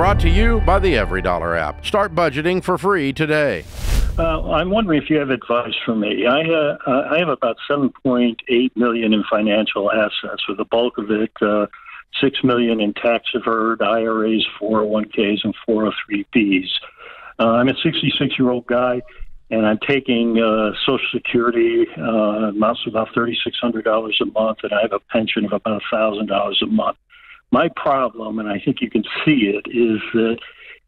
Brought to you by the EveryDollar app. Start budgeting for free today. Uh, I'm wondering if you have advice for me. I uh, uh, I have about 7.8 million in financial assets, with the bulk of it uh, six million in tax deferred IRAs, 401ks, and 403bs. Uh, I'm a 66 year old guy, and I'm taking uh, Social Security uh, amounts to about $3,600 a month, and I have a pension of about $1,000 a month. My problem, and I think you can see it, is that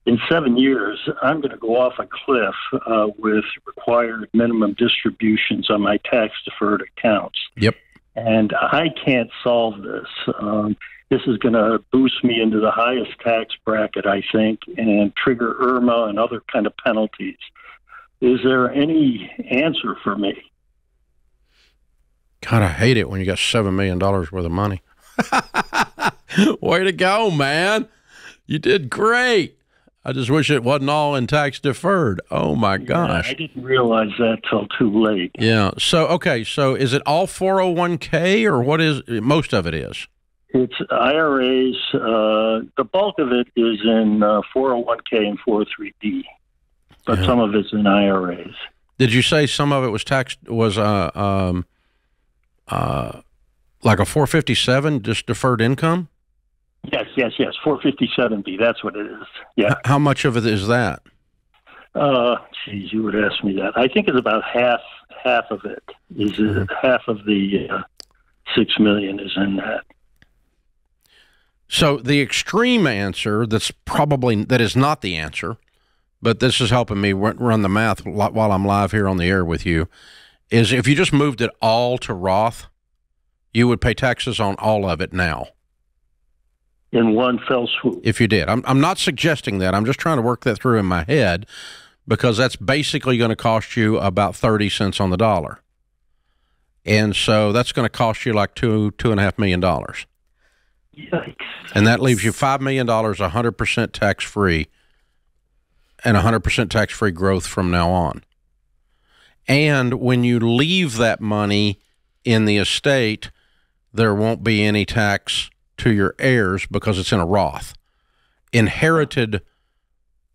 in seven years, I'm going to go off a cliff uh, with required minimum distributions on my tax deferred accounts. Yep. And I can't solve this. Um, this is going to boost me into the highest tax bracket, I think, and trigger IRMAA and other kind of penalties. Is there any answer for me? God, I hate it when you got $7 million worth of money. Way to go, man. You did great. I just wish it wasn't all in tax deferred. Oh my gosh. Yeah, I didn't realize that till too late. Yeah. So okay, so is it all 401k or what is most of it is? It's IRAs. Uh, the bulk of it is in uh, 401k and 403b, but yeah. some of it's in IRAs. Did you say some of it was tax was uh um uh like a 457 just deferred income? Yes, yes, yes. 457b. That's what it is. Yeah. How much of it is that? Uh, geez, you would ask me that. I think it's about half. Half of it is mm-hmm. half of the uh, six million is in that. So the extreme answer that's probably that is not the answer, but this is helping me run the math while I'm live here on the air with you, is if you just moved it all to Roth, you would pay taxes on all of it now. In one fell swoop. If you did. I'm, I'm not suggesting that. I'm just trying to work that through in my head because that's basically going to cost you about 30 cents on the dollar. And so that's going to cost you like two, two and a half million dollars. Yikes. And that leaves you $5 million 100% tax free and 100% tax free growth from now on. And when you leave that money in the estate, there won't be any tax to your heirs because it's in a Roth. Inherited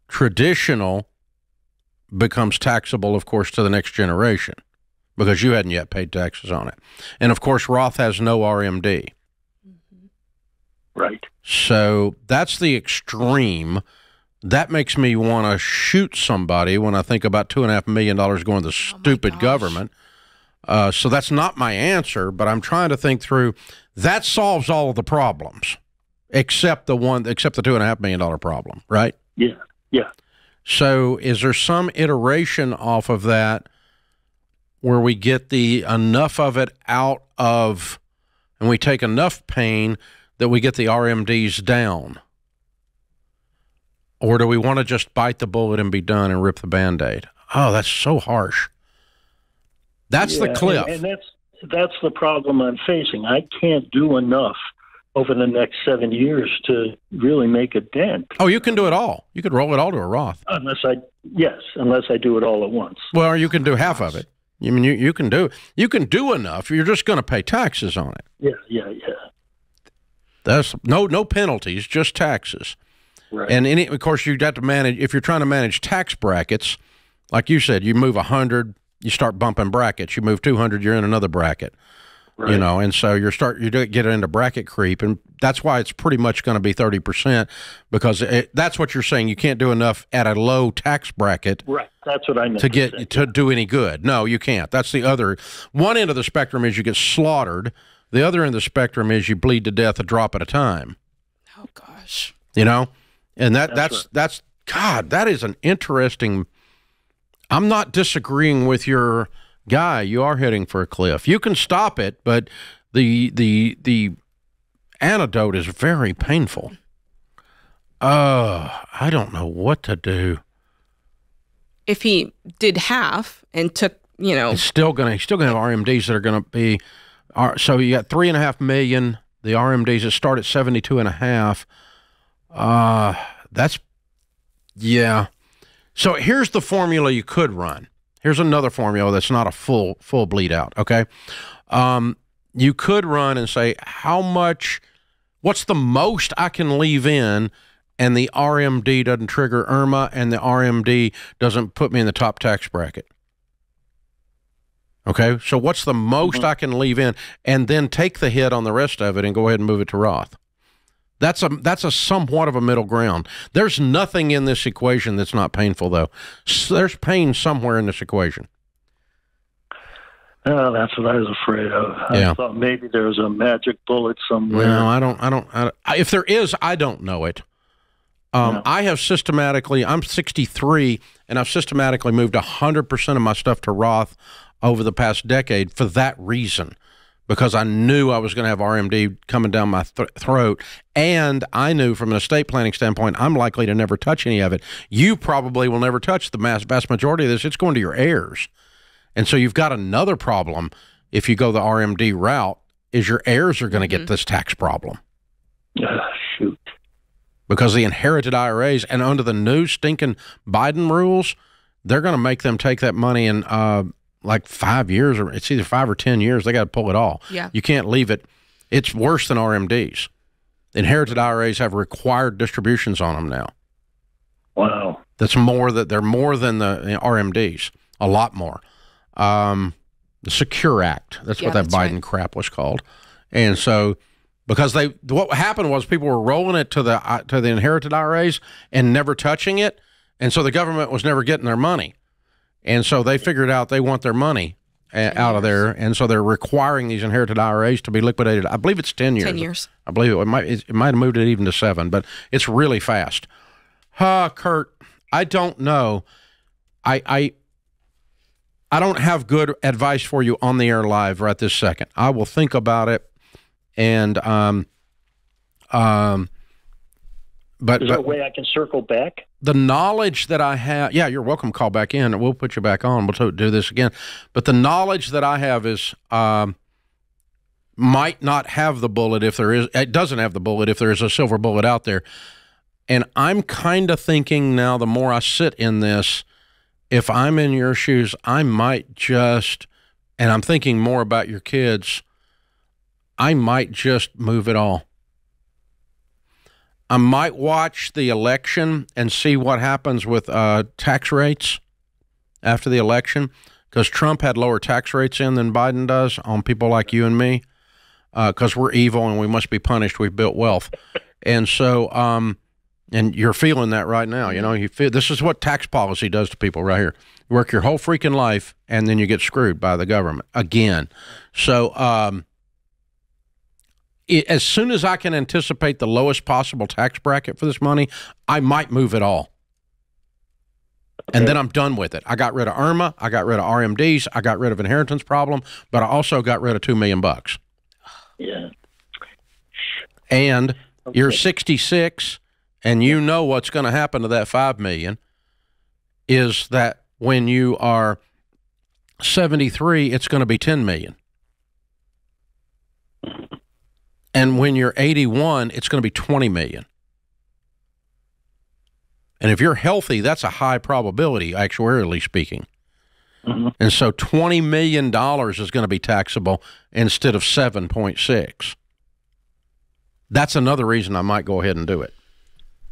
traditional becomes taxable, of course, to the next generation because you hadn't yet paid taxes on it. And of course, Roth has no RMD. Mm-hmm. Right. So that's the extreme. That makes me want to shoot somebody when I think about two and a half million dollars going to the oh stupid government. Uh, so that's not my answer, but I'm trying to think through. That solves all of the problems, except the one, except the two and a half million dollar problem, right? Yeah, yeah. So is there some iteration off of that where we get the enough of it out of, and we take enough pain that we get the RMDs down? Or do we want to just bite the bullet and be done and rip the band aid? Oh, that's so harsh. That's yeah, the cliff. And, and that's that's the problem I'm facing. I can't do enough over the next seven years to really make a dent. Oh, you can do it all. You could roll it all to a Roth. Unless I, yes, unless I do it all at once. Well, you can do half of it. I mean, you, you can do you can do enough. You're just going to pay taxes on it. Yeah, yeah, yeah. That's no no penalties, just taxes. Right. And any, of course, you've got to manage if you're trying to manage tax brackets. Like you said, you move a hundred, you start bumping brackets. You move two hundred, you're in another bracket. Right. You know, and so you're start you get into bracket creep, and that's why it's pretty much going to be thirty percent because it, that's what you're saying. You can't do enough at a low tax bracket. Right. That's what I meant to get to, to do any good. No, you can't. That's the other one end of the spectrum is you get slaughtered the other end of the spectrum is you bleed to death a drop at a time. Oh gosh. You know? And that that's that's, that's God, that is an interesting I'm not disagreeing with your guy. You are heading for a cliff. You can stop it, but the the the antidote is very painful. Uh, I don't know what to do. If he did half and took, you know, it's still gonna he's still gonna have RMDs that are gonna be so you got three and a half million. The RMDs that start at seventy two and a half. Uh, that's yeah. So here's the formula you could run. Here's another formula that's not a full full bleed out. Okay, um, you could run and say how much, what's the most I can leave in and the RMD doesn't trigger IRMAA, and the RMD doesn't put me in the top tax bracket. Okay, so what's the most mm-hmm. I can leave in, and then take the hit on the rest of it, and go ahead and move it to Roth. That's a that's a somewhat of a middle ground. There's nothing in this equation that's not painful, though. There's pain somewhere in this equation. Oh, that's what I was afraid of. Yeah. I thought maybe there was a magic bullet somewhere. No, I don't. I don't. I, if there is, I don't know it. Um, no. I have systematically. I'm 63, and I've systematically moved 100 percent of my stuff to Roth over the past decade for that reason, because I knew I was going to have RMD coming down my th throat, and I knew from an estate planning standpoint, I'm likely to never touch any of it. You probably will never touch the mass, vast majority of this. It's going to your heirs. And so you've got another problem if you go the RMD route is your heirs are going to mm -hmm. get mm-hmm. this tax problem. Uh, shoot. Because the inherited IRAs and under the new stinking Biden rules, they're going to make them take that money and uh, like five years or it's either five or 10 years. They got to pull it all. Yeah. You can't leave it. It's worse than RMDs. Inherited IRAs have required distributions on them now. Wow. That's more that they're more than the RMDs, a lot more um, the Secure Act. That's yeah, what that that's Biden right. crap was called. And so, because they what happened was people were rolling it to the uh, to the inherited IRAs and never touching it, and so the government was never getting their money, and so they figured out they want their money uh, out of there, and so they're requiring these inherited IRAs to be liquidated. I believe it's ten years. Ten years. I believe it, it might it might have moved it even to seven, but it's really fast. Huh, Kurt, I don't know. I I I don't have good advice for you on the air live right this second. I will think about it, and um, um, but is there but, a way I can circle back? The knowledge that I have, yeah, you're welcome. Call back in, we'll put you back on. We'll do this again. But the knowledge that I have is um, might not have the bullet if there is. It doesn't have the bullet if there is a silver bullet out there. And I'm kind of thinking now, the more I sit in this if I'm in your shoes, I might just, and I'm thinking more about your kids, I might just move it all. I might watch the election and see what happens with uh, tax rates after the election because Trump had lower tax rates in than Biden does on people like you and me because uh, we're evil and we must be punished. We've built wealth. And so, um, and you're feeling that right now. You know, you feel this is what tax policy does to people right here. You work your whole freaking life, and then you get screwed by the government again. So, um, it, as soon as I can anticipate the lowest possible tax bracket for this money, I might move it all. Okay. And then I'm done with it. I got rid of IRMAA, I got rid of RMDs, I got rid of inheritance problem, but I also got rid of two million bucks. Yeah. And okay. you're 66 and you know what's going to happen to that 5 million is that when you are 73 it's going to be 10 million and when you're 81 it's going to be 20 million and if you're healthy that's a high probability actuarially speaking mm -hmm. and so 20 million dollars is going to be taxable instead of 7.6 that's another reason I might go ahead and do it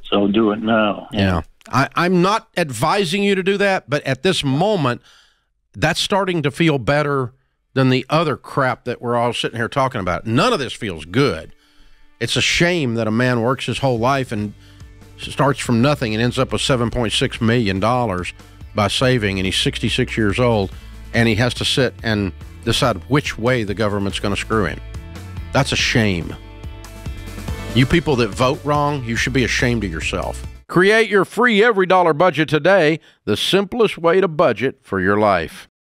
so do it now. Yeah. I, I'm not advising you to do that, but at this moment, that's starting to feel better than the other crap that we're all sitting here talking about. None of this feels good. It's a shame that a man works his whole life and starts from nothing and ends up with $7.6 million by saving, and he's 66 years old, and he has to sit and decide which way the government's going to screw him. That's a shame. You people that vote wrong, you should be ashamed of yourself. Create your free EveryDollar budget today, the simplest way to budget for your life.